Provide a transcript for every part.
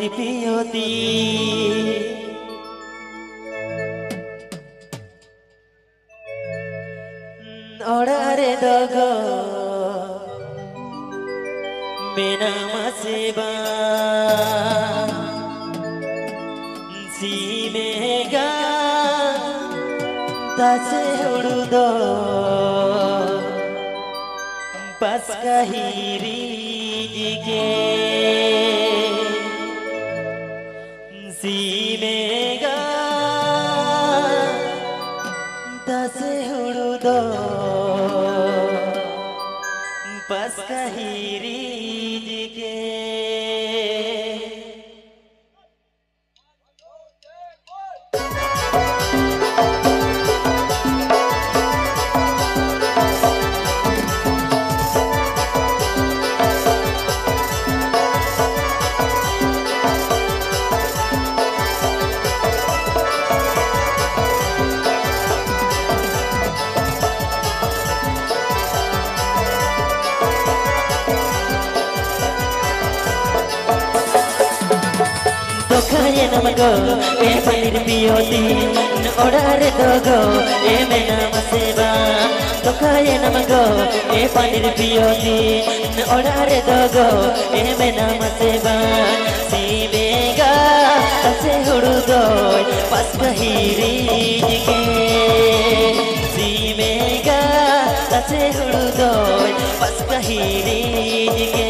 তোমার প্রিয়তি নড়ারে দগ বেনামা সেবা সিমেগা তাসে উড়ুদ pass কাহিরি GK ಸೀಮೆಗ ತಸೆ ಹುಡುದ ಪಸ್ಕ ಹಿರಿಜಿಗೆ ये नमगो ए पनीर पियोती मन ओडर दोगो ए में नाम सेवा दुखा ये नमगो ए पनीर पियोती मन ओडर दोगो ए में नाम सेवा सी बेगा तसे हुड़ दो पास कहीरी जिके सीबेगा तसे हुड़ दो पास बहिरी जिके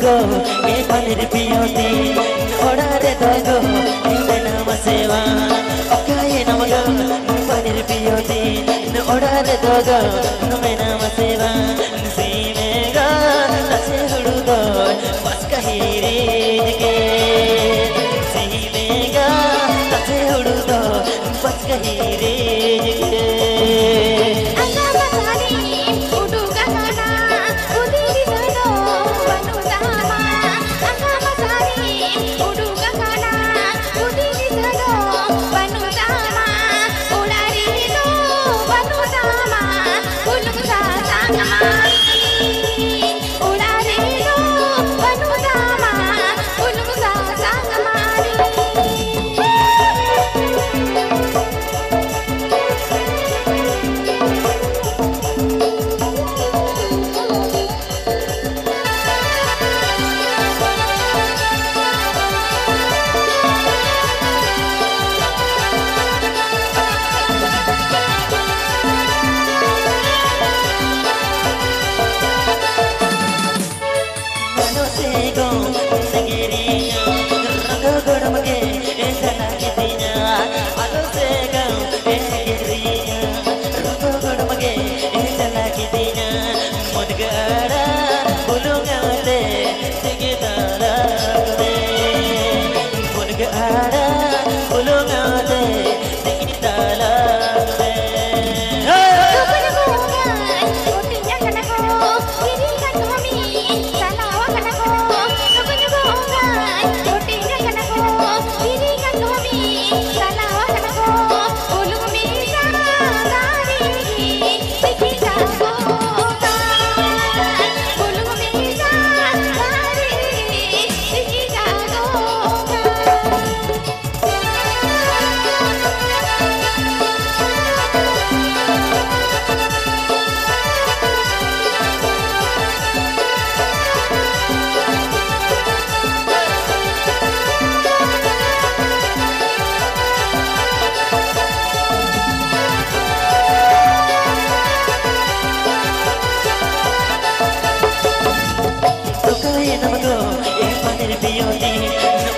গো এ পানির পিয়তি ওড়া রে গো নিতে নাম সেবা অকায়ে নাম গো পানির পিয়তি ওড়া রে গো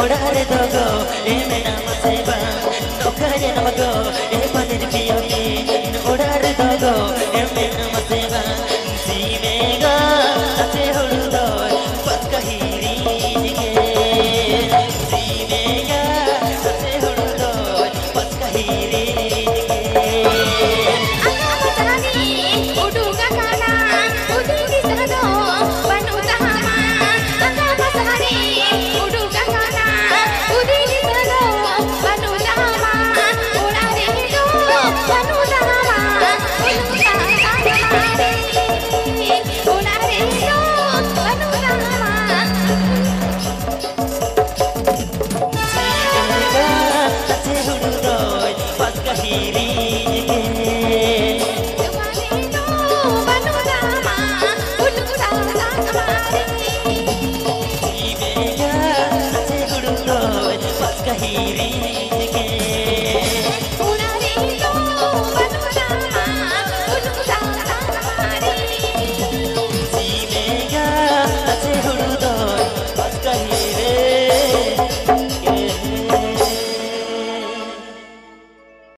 오라래 더고 이메 남아세바 똑같이 남아고